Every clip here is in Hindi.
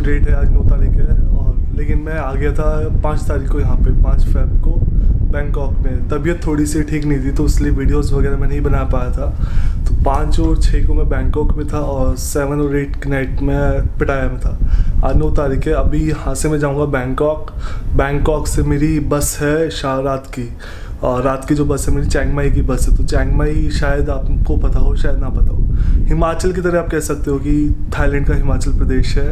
जो डेट है, आज नौ तारीख है और लेकिन मैं आ गया था पाँच तारीख को यहाँ पे, पाँच फेब को बैंकॉक में। तबीयत थोड़ी सी ठीक नहीं थी तो इसलिए वीडियोस वगैरह मैं नहीं बना पाया था। तो पाँच और छः को मैं बैंकॉक में था और सेवन और एट नाइट में पटाया में था। आज नौ तारीख है, अभी यहाँ से मैं जाऊँगा बैंकॉक बैंकॉक से मेरी बस है शाह रात की और रात की जो बस है, मेरी चैंगमाई की बस है। तो चैंगमाई शायद आपको पता हो, शायद ना पता हो। हिमाचल की तरह आप कह सकते हो कि थाईलैंड का हिमाचल प्रदेश है।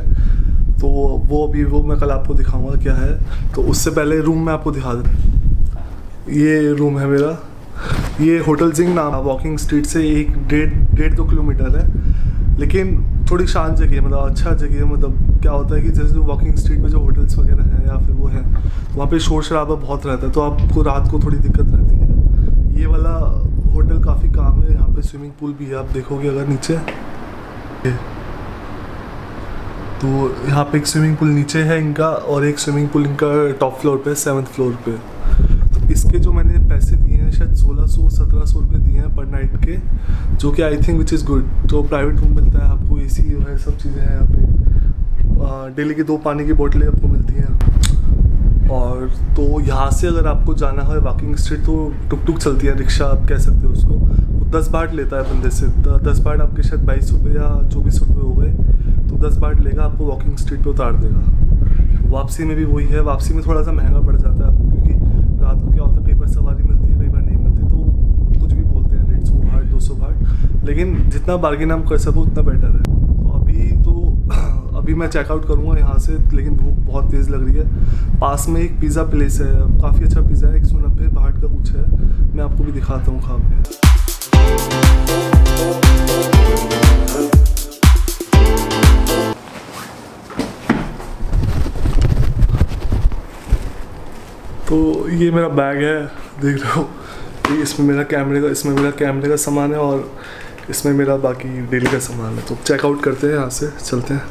तो वो अभी वो मैं कल आपको दिखाऊँगा क्या है। तो उससे पहले रूम में आपको दिखा देता ये रूम है मेरा। ये होटल जिंग नाम वॉकिंग स्ट्रीट से एक डेढ़ डेढ़ दो किलोमीटर है। लेकिन थोड़ी शांत जगह है मतलब अच्छा जगह है। मतलब क्या होता है कि जैसे जो वॉकिंग स्ट्रीट में जो होटल्स वगैरह हैं या फिर वो है, वहाँ पे शोर शराबा बहुत रहता है। तो आपको रात को थोड़ी दिक्कत रहती है। ये वाला होटल काफ़ी काम है। यहाँ पे स्विमिंग पूल भी है। आप देखोगे अगर नीचे। तो यहाँ पे एक स्विमिंग पूल नीचे है इनका और एक स्विमिंग पूल इनका टॉप फ्लोर पे सेवन्थ फ्लोर पे। तो इसके जो मैंने पैसे दिए हैं, शायद सोलह सौ, सत्रह सौ रुपये दिए हैं पर नाइट के, जो कि I think which is good तो प्राइवेट रूम मिलता है, आपको एसी जो है, सब चीज़ें हैं यहाँ पे। डेली की दो पानी की बोतलें आपको मिलती हैं। और तो यहाँ से अगर आपको जाना है वॉकिंग स्ट्रीट तो टुक टुक चलती है रिक्शा, आप कह सकते हो उसको। वो दस बाट लेता है बंदे से दस बाट आपके शायद बाईस रुपये या चौबीस रुपये हो गए। दस बाट लेगा, आपको वॉकिंग स्ट्रीट पे उतार देगा। वापसी में भी वही है, वापसी में थोड़ा सा महँगा पड़ जाता है आपको, क्योंकि रात को क्या होता है बार सवारी मिलती है, कई बार नहीं मिलती तो कुछ भी बोलते हैं डेढ़ सौ भाट दो सौ भाट लेकिन जितना बार्गेन हम कर सको, उतना बेटर है। तो अभी तो अभी मैं चेकआउट करूँगा यहाँ से, लेकिन भूख बहुत तेज़ लग रही है। पास में एक पिज़्ज़ा प्लेस है, काफ़ी अच्छा पिज़्ज़ा है, एक सौ नब्बे भाट का कुछ है। मैं आपको भी दिखाता हूँ खा के तो ये मेरा बैग है, देख रहे हो। इसमें मेरा कैमरे का, इसमें मेरा कैमरे का सामान है और इसमें मेरा बाकी डेली का सामान है। तो चेकआउट करते हैं यहाँ से, चलते हैं।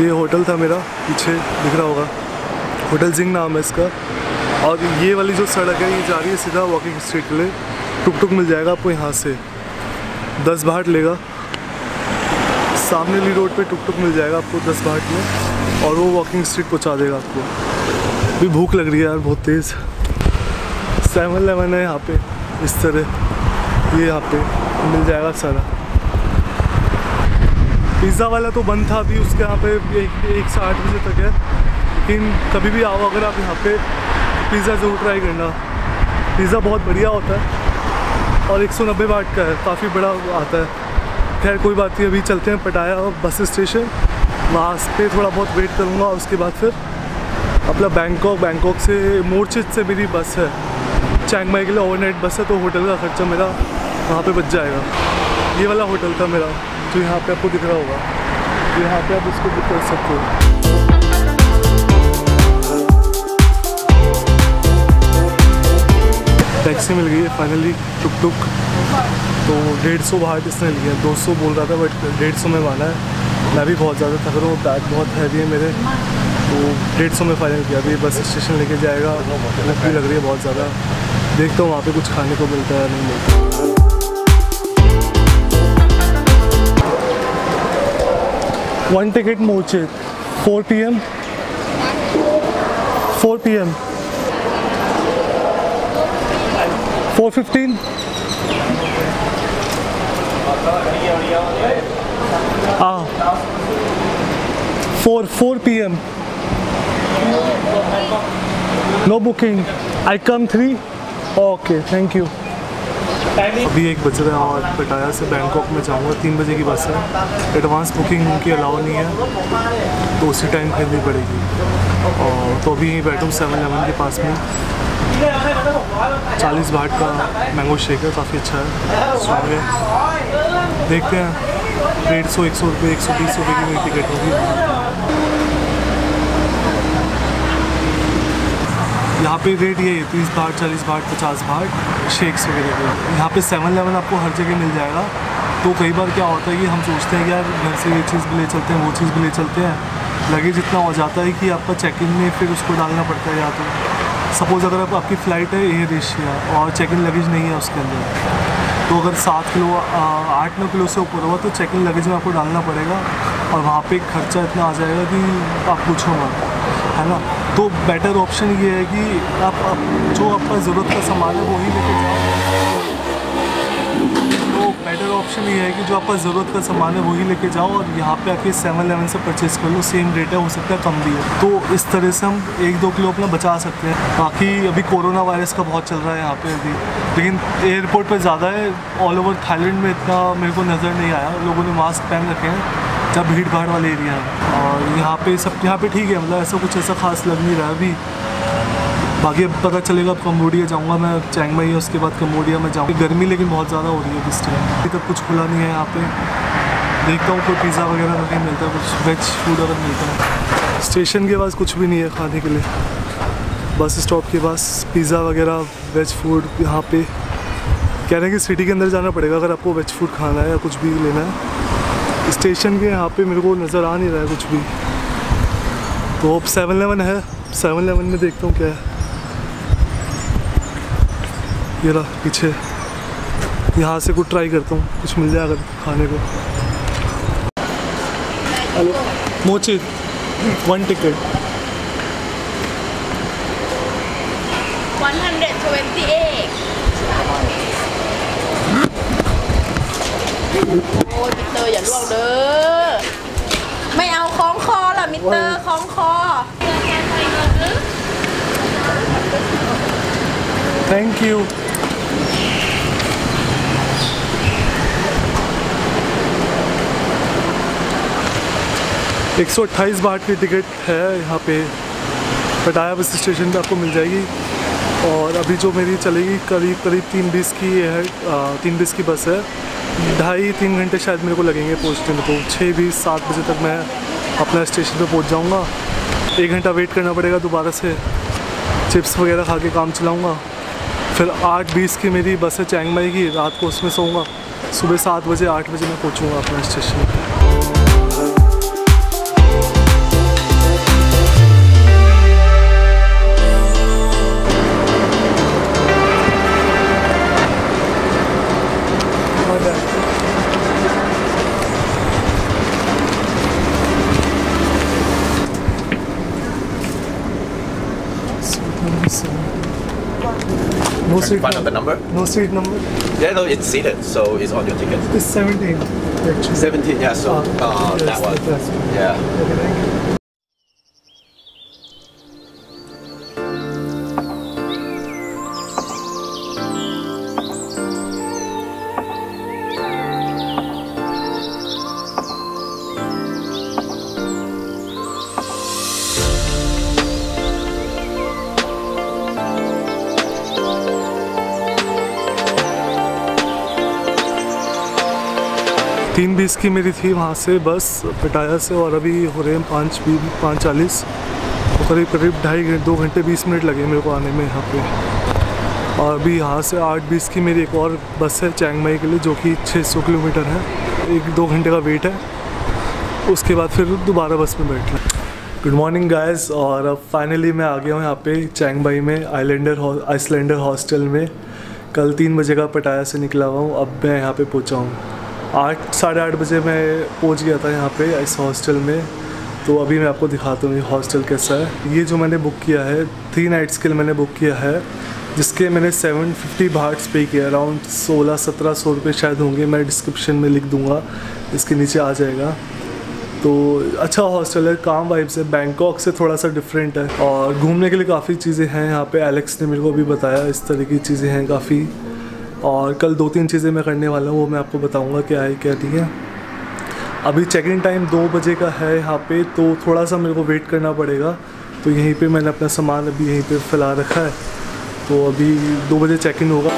ये होटल था मेरा, पीछे दिख रहा होगा। होटल जिंग नाम है इसका। और ये वाली जो सड़क है, ये जा रही है सीधा वॉकिंग स्ट्रीट के लिए। टुक टुक मिल जाएगा आपको यहाँ से। दस भाट लेगा। सामने ली रोड पे टुक टुक मिल जाएगा आपको दस भाट में। और वो वॉकिंग स्ट्रीट पहुँचा देगा आपको। भी भूख लग रही है यार बहुत तेज़। सेवन एलेवन है यहाँ पे। इस तरह। ये यहाँ पे। मिल जाएगा सारा। पिज़्ज़ा वाला तो बंद था अभी, उसके यहाँ पे एक एक से आठ बजे तक है। लेकिन कभी भी आओ, अगर आप यहाँ पे पिज़्ज़ा ज़रूर ट्राई करना। पिज़्ज़ा बहुत बढ़िया होता है और 190 वाट का है, काफ़ी बड़ा आता है। खैर, कोई बात नहीं, अभी चलते हैं पटाया बस स्टेशन वहाँ पे थोड़ा बहुत वेट करूँगा, उसके बाद फिर अपना बैंकॉक बैंकॉक से मोरचित से मेरी बस है। चैंगमाई के लिए ओवरनाइट बस है तो होटल का खर्चा मेरा वहाँ पे बच जाएगा। ये वाला होटल था मेरा, जो यहाँ पे आपको दिख रहा होगा। तो यहाँ पे आप इसको बुक कर सकते हो। टैक्सी मिल गई है फाइनली टुक टुक तो डेढ़ सौ भाट इसने लिया। दो सौ बोल रहा था बट डेढ़ सौ में माना है। मैं भी बहुत ज़्यादा थक रहा हूँ बैग बहुत हैवी है मेरे। तो डेढ़ सौ में फाइनल किया। अभी बस स्टेशन लेके जाएगा। भी लग रही है बहुत ज़्यादा। देखता हूँ वहाँ पे कुछ खाने को मिलता है नहीं मिलता। One ticket मोचित four P M four P M four fifteen हाँ। Four four P M no booking I come three okay thank you अभी एक बज रहा है और पटाया से बैंकॉक में जाऊँगा। तीन बजे की बस है। एडवांस बुकिंग की अलाउ नहीं है। तो उसी टाइम खरीदनी पड़ेगी। और तो अभी यहीं बैठा सेवन एलेवन के पास में। चालीस बाट का मैंगो शेक है, काफ़ी अच्छा है। स्वाद है। देखते हैं। डेढ़ सौ, एक सौ रुपये एक सौ बीस रुपये की मेरी टिकट होगी। यहाँ पे रेट ये है, तीस बाट चालीस बाट पचास बाट शेक्स वगैरह के। यहाँ पे सेवन एलेवन आपको हर जगह मिल जाएगा। तो कई बार क्या होता है कि हम सोचते हैं कि यार घर से ये चीज़ भी ले चलते हैं, वो चीज़ भी ले चलते हैं। लगेज इतना हो जाता है कि आपका चेक इन में फिर उसको डालना पड़ता है या तो। सपोज़ अगर आप आपकी फ़्लाइट है एयर एशिया और चेक इन लगेज नहीं है उसके अंदर तो अगर सात किलो आठ नौ किलो से ऊपर होगा तो चेक इन लगेज में आपको डालना पड़ेगा और वहाँ पे खर्चा इतना आ जाएगा कि आप पूछो मत है ना? तो बेटर ऑप्शन ये है कि आप, आप जो आपका ज़रूरत का सामान है वही लेके जाओ। ऑप्शन ये है कि जो आपका ज़रूरत का सामान है वही लेके जाओ और यहाँ पे आके सेवन एलेवन से परचेस कर लो। सेम रेट है, हो सकता है कम भी है। तो इस तरह से हम एक दो किलो अपना बचा सकते हैं। बाकी अभी कोरोना वायरस का बहुत चल रहा है यहाँ पे अभी। लेकिन एयरपोर्ट पर ज़्यादा है। ऑल ओवर थाईलैंड में इतना मेरे को नज़र नहीं आया। लोगों ने मास्क पहन रखे हैं, जब भीड़ भाड़ वाले एरिया है। और यहाँ पे सब, यहाँ पे ठीक है मतलब ऐसा कुछ ऐसा खास लग नहीं रहा अभी। बाकी अब पता चलेगा, अब कम्बोडिया जाऊँगा मैं चैंग माई उसके बाद कम्बोडिया में जाऊँगी। गर्मी लेकिन बहुत ज़्यादा हो रही है इस टाइम अभी तक कुछ खुला नहीं है यहाँ पे। देखता हूँ, कोई पिज़्ज़ा वगैरह नहीं मिलता है कुछ वेज फ़ूड अगर मिलता है। स्टेशन के पास कुछ भी नहीं है खाने के लिए। बस स्टॉप के पास पिज़्ज़ा वगैरह वेज फ़ूड यहाँ पे। कह रहे हैं कि सिटी के अंदर जाना पड़ेगा अगर आपको वेज फ़ूड खाना है या कुछ भी लेना है। स्टेशन के यहाँ पे मेरे को नज़र आ नहीं रहा है कुछ भी। तो अब सेवन एलेवन है। सेवन एलेवन में देखता हूँ क्या है। ये रहा पीछे यहाँ से कुछ ट्राई करता हूँ कुछ मिल जाए अगर खाने को hello मोचित one ticket 128 โอ้ยมิสเตอร์อย่าล่วงเด้อ ไม่เอาคล้องคอล่ะมิสเตอร์คล้องคอ thank you एक सौ अट्ठाईस बाट की टिकट है यहाँ पे। पटाया बस स्टेशन पे आपको मिल जाएगी। और अभी जो मेरी चलेगी करीब करीब तीन बीस की ये है आ, तीन बीस की बस है। ढाई तीन घंटे शायद मेरे को लगेंगे पहुँचने में तो छः बीस सात बजे तक मैं अपना स्टेशन पे पहुँच जाऊँगा। एक घंटा वेट करना पड़ेगा दोबारा से। चिप्स वगैरह खा के काम चलाऊँगा। फिर आठ बीस की मेरी बस है चैंग माई की रात को उसमें सोऊँगा। सुबह सात बजे आठ बजे मैं पहुँचूँगा अपना स्टेशन। पे No seat Find out the number? No seat number. Yeah, no, it's seated, so it's on your ticket. It's 17 actually. 17, yeah, so Ah, uh, yes, that one. Yeah. Okay, तीन बीस की मेरी थी वहाँ से बस, पटाया से और अभी हो रहे हैं पाँच पाँच चालीस। तो करीब करीब ढाई घंटे दो घंटे बीस मिनट लगे मेरे को आने में यहाँ पे। और अभी यहाँ से आठ बीस की मेरी एक और बस है चैंग माई के लिए, जो कि 600 किलोमीटर है। एक दो घंटे का वेट है। उसके बाद फिर दोबारा बस में बैठना। गुड मॉर्निंग गाइस और अब फाइनली मैं आ गया हूँ यहाँ पे चैंग माई में आइलैंडर आइसलैंडर हॉस्टल में। कल तीन बजे का पटाया से निकला हुआ हूँ। अब मैं यहाँ पे पहुँचा हूँ। आठ, साढ़े आठ बजे मैं पहुँच गया था यहाँ पे इस हॉस्टल में। तो अभी मैं आपको दिखाता हूँ ये हॉस्टल कैसा है। ये जो मैंने बुक किया है, थ्री नाइट्स के लिए मैंने बुक किया है, जिसके मैंने सेवन फिफ्टी बार्ट्स पे किया अराउंड सोलह, सत्रह सौ रुपये शायद होंगे, मैं डिस्क्रिप्शन में लिख दूँगा, इसके नीचे आ जाएगा। तो अच्छा हॉस्टल है, काम वाइब्स है, बैंकॉक से थोड़ा सा डिफरेंट है। और घूमने के लिए काफ़ी चीज़ें हैं यहाँ पे। एलेक्स ने मेरे को अभी बताया, इस तरह की चीज़ें हैं काफ़ी। और कल दो तीन चीज़ें मैं करने वाला हूँ, वो मैं आपको बताऊँगा क्या है, क्या नहीं है। अभी चेक इन टाइम दो बजे का है यहाँ पे तो थोड़ा सा मेरे को वेट करना पड़ेगा। तो यहीं पे मैंने अपना सामान अभी यहीं पे फैला रखा है। तो अभी दो बजे चेक इन होगा।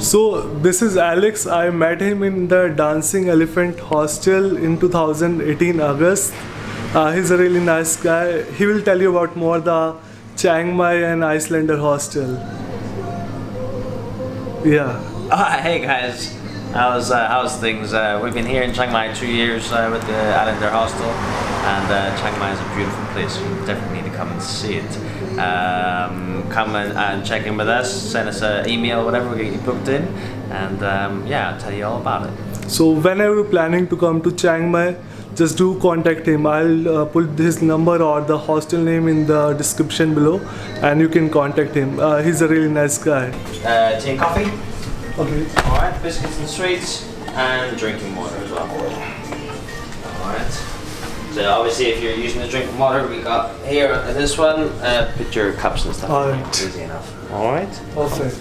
So this is Alex. I met him in the Dancing Elephant Hostel in 2018 August. Uh, he's a really nice guy. He will tell you about more the Chiang Mai and Icelander hostel. Yeah. Oh, hey guys, how's uh, how's things? Uh, we've been here in Chiang Mai two years uh, with the Islander Hostel, and uh, Chiang Mai is a beautiful place. You definitely need to come and see it. Um, come and, and check in with us. Send us an email, whatever. We get you booked in, and um, yeah, I'll tell you all about it. So whenever you're planning to come to Chiang Mai, just do contact him. I'll uh, put his number or the hostel name in the description below, and you can contact him. Uh, he's a really nice guy. Uh, tea and coffee. Okay. All right, biscuits and sweets, and drinking water as well. All right. So obviously, if you're using the drinking water, we got here this one. Uh, put your cups and stuff. All in. right. Easy enough. All right. Perfect.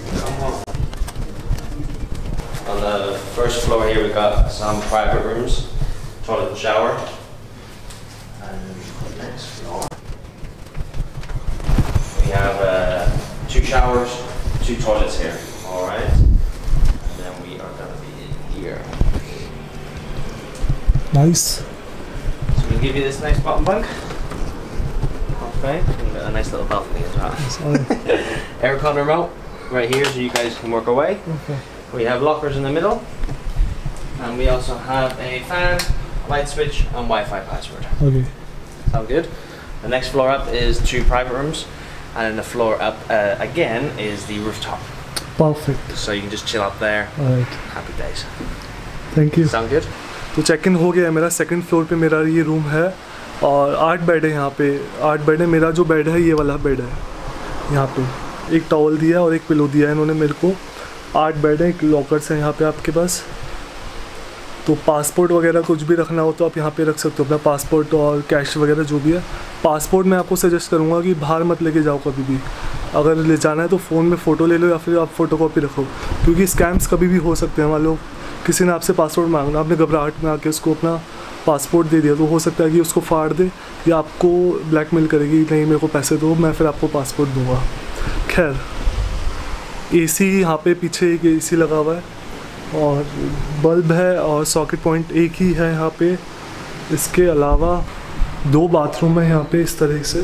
On the first floor here, we got some private rooms, toilet and shower. And next floor, we have uh, two showers, two toilets here. All right. And then we are gonna be in here. Nice. We'll give you this nice bottom bunk. Okay. And a nice little balcony as well. Aircon remote right here, so you guys can work away. Okay. We have lockers in the middle, and we also have a fan, light switch, and Wi-Fi password. Okay. Sound good? The next floor up is two private rooms, and then the floor up uh, again is the rooftop. Perfect. So you can just chill up there. All right. Happy days. Thank you. Sound good? तो चेक इन हो गया है मेरा सेकंड फ्लोर पे मेरा ये रूम है और आठ बेड है यहाँ पे। आठ बेड है, मेरा जो बेड है, ये वाला बेड है। यहाँ पे एक टॉवल दिया और एक पिलो दिया है इन्होंने मेरे को। आठ बेड है, एक लॉकर्स है यहाँ पे आपके पास। तो पासपोर्ट वगैरह कुछ भी रखना हो तो आप यहाँ पे रख सकते हो, अपना पासपोर्ट और कैश वगैरह जो भी है। पासपोर्ट मैं आपको सजेस्ट करूँगा कि बाहर मत लेके जाओ कभी भी। अगर ले जाना है तो फ़ोन में फ़ोटो ले लो या फिर आप फ़ोटो रखो, क्योंकि स्कैम्स कभी भी हो सकते हैं मान किसी ने आपसे पासपोर्ट मांगना, आपने घबराहट में आके उसको अपना पासपोर्ट दे दिया तो हो सकता है कि उसको फाड़ दे, या आपको ब्लैकमेल करेगी, नहीं, मेरे को पैसे दो, मैं फिर आपको पासपोर्ट दूँगा। खैर एसी यहाँ पे पीछे एक एसी लगा हुआ है, और बल्ब है, और सॉकेट पॉइंट एक ही है यहाँ पे। इसके अलावा दो बाथरूम है यहाँ पे इस तरह से।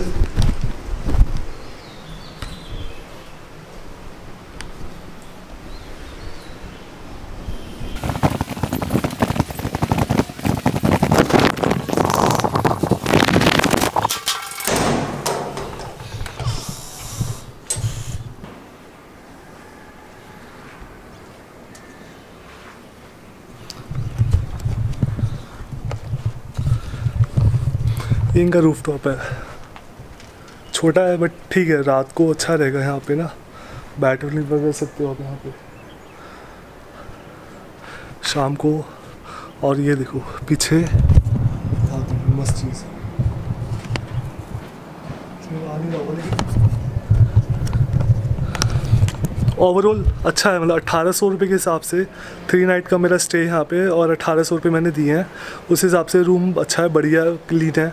ये का रूफ टॉप है। छोटा है बट ठीक है, रात को अच्छा रहेगा यहाँ पे ना। बैटरी वगैरह सकते हो आप यहाँ पे। शाम को, और ये देखो, पीछे मस्त चीज़। ओवरऑल अच्छा है मतलब अट्ठारह सौ रुपये के हिसाब से थ्री नाइट का मेरा स्टे यहाँ पे और अट्ठारह सौ रुपये मैंने दिए हैं। उस हिसाब से रूम अच्छा है, बढ़िया क्लीन है,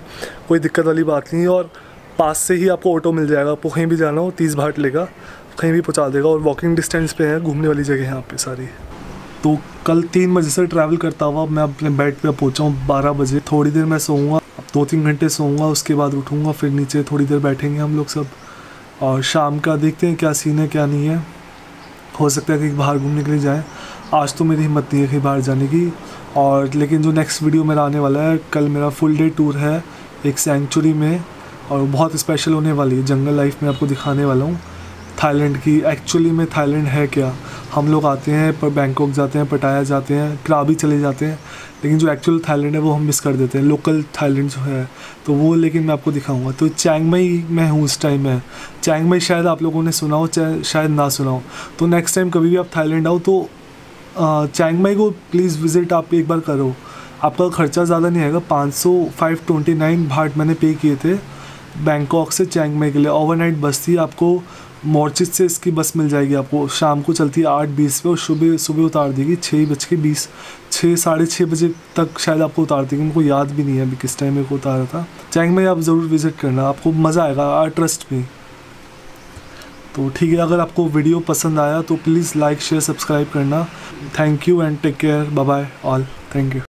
कोई दिक्कत वाली बात नहीं। है और पास से ही आपको ऑटो मिल जाएगा, आपको कहीं भी जाना हो, तीस भाट लेगा, कहीं भी पहुँचा देगा और वॉकिंग डिस्टेंस पे है, घूमने वाली जगह है यहाँ पे सारी। तो कल तीन बजे से ट्रैवल करता हुआ मैं अपने बेड पे पहुँचा हूँ बारह बजे। थोड़ी देर मैं सोऊँगा दो तीन घंटे सोऊँगा, उसके बाद उठूँगा, फिर नीचे थोड़ी देर बैठेंगे हम लोग सब। और शाम का देखते हैं क्या सीन है, क्या नहीं है। हो सकता है कि बाहर घूमने के लिए जाएँ। आज तो मेरी हिम्मत नहीं है कहीं बाहर जाने की। और लेकिन जो नेक्स्ट वीडियो मेरा आने वाला है, कल मेरा फुल डे टूर है एक सेंचुरी में और बहुत स्पेशल होने वाली है जंगल लाइफ में आपको दिखाने वाला हूँ। थाईलैंड की। एक्चुअली में थाईलैंड है क्या? हम लोग आते हैं, पर बैंकॉक जाते हैं, पटाया जाते हैं क्राबी चले जाते हैं। लेकिन जो एक्चुअल थाईलैंड है, वो हम मिस कर देते हैं। लोकल थाईलैंड जो है तो वो लेकिन मैं आपको दिखाऊँगा। तो चैंग मई में हूँ उस टाइम में। चैंग मई शायद आप लोगों ने सुना हो शायद ना सुना हो। तो नेक्स्ट टाइम कभी भी आप थाईलैंड आओ तो चैंगमई को प्लीज़ विज़िट आप एक बार करो। आपका खर्चा ज़्यादा नहीं आएगा। पाँच सौ फाइव ट्वेंटी नाइन भाट मैंने पे किए थे बैंकॉक से चैंगमई के लिए। ओवरनाइट बस थी आपको मॉर्चित से इसकी बस मिल जाएगी आपको। शाम को चलती है आठ बीस पे और सुबह सुबह उतार देगी छः बज के बीस छः साढ़े छः बजे तक शायद आपको उतार देगी। को याद भी नहीं है अभी किस टाइम मेरे को उतारा था। चैंग में आप ज़रूर विज़िट करना, आपको मज़ा आएगा ट्रस्ट में। तो ठीक है, अगर आपको वीडियो पसंद आया तो प्लीज़ लाइक शेयर सब्सक्राइब करना। Thank you and take care bye all thank you